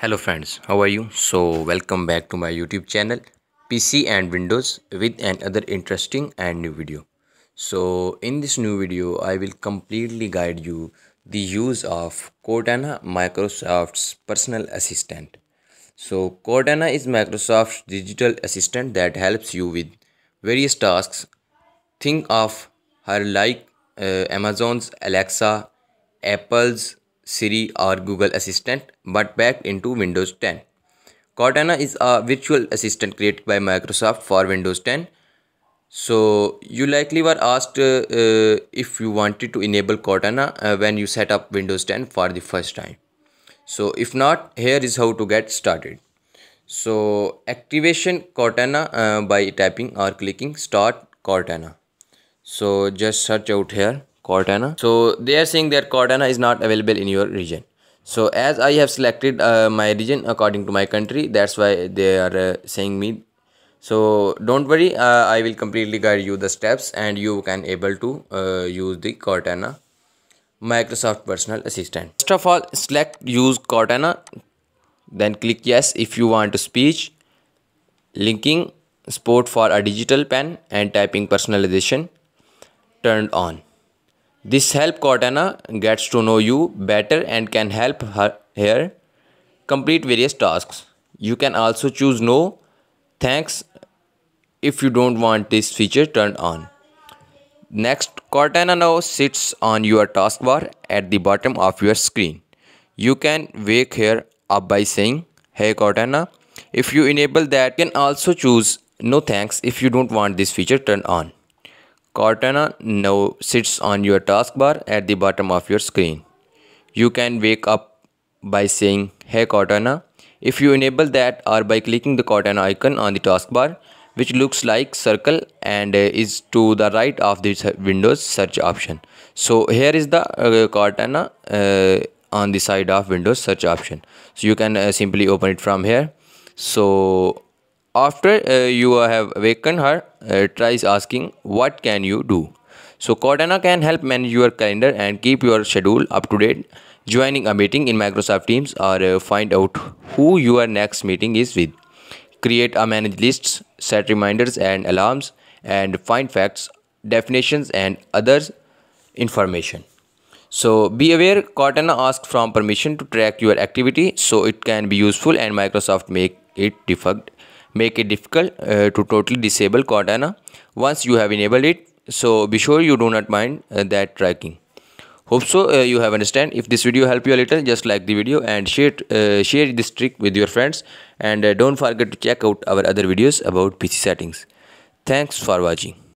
hello friends how are you? So welcome back to my youtube channel pc and windows with another interesting and new video. So in this new video i will completely guide you the use of cortana microsoft's personal assistant. So cortana is microsoft's digital assistant that helps you with various tasks. Think of her like uh, amazon's alexa apple's Siri or Google Assistant but backed into Windows 10. Cortana is a virtual assistant created by Microsoft for Windows 10. So you likely were asked uh, uh, if you wanted to enable Cortana uh, when you set up Windows 10 for the first time. So if not, here is how to get started. So activation Cortana uh, by typing or clicking start Cortana. So just search out here Cortana. So they are saying that Cortana is not available in your region. So as I have selected uh, my region according to my country, that's why they are uh, saying me. So don't worry, uh, I will completely guide you the steps and you can able to uh, use the Cortana Microsoft Personal Assistant. First of all, select use Cortana, then click yes if you want to speech, linking, support for a digital pen and typing personalization turned on. This help Cortana gets to know you better and can help her here complete various tasks. You can also choose no thanks if you don't want this feature turned on. Next, Cortana now sits on your taskbar at the bottom of your screen. You can wake her up by saying, Hey Cortana. If you enable that, you can also choose no thanks if you don't want this feature turned on. Cortana now sits on your taskbar at the bottom of your screen. You can wake up by saying Hey Cortana. If you enable that or by clicking the Cortana icon on the taskbar which looks like circle and uh, is to the right of this Windows search option. So here is the uh, Cortana uh, on the side of Windows search option. So you can uh, simply open it from here. So after uh, you have awakened her uh, tries asking what can you do? So cortana can help manage your calendar and keep your schedule up to date. Joining a meeting in microsoft teams or uh, find out who your next meeting is with. Create a manage lists set reminders and alarms and find facts definitions and others information. So be aware cortana asks from permission to track your activity so it can be useful and microsoft make it default make it difficult uh, to totally disable Cortana once you have enabled it. So be sure you do not mind uh, that tracking. Hope so uh, you have understand. If this video help you a little just like the video and share uh, share this trick with your friends. And uh, don't forget to check out our other videos about pc settings. Thanks for watching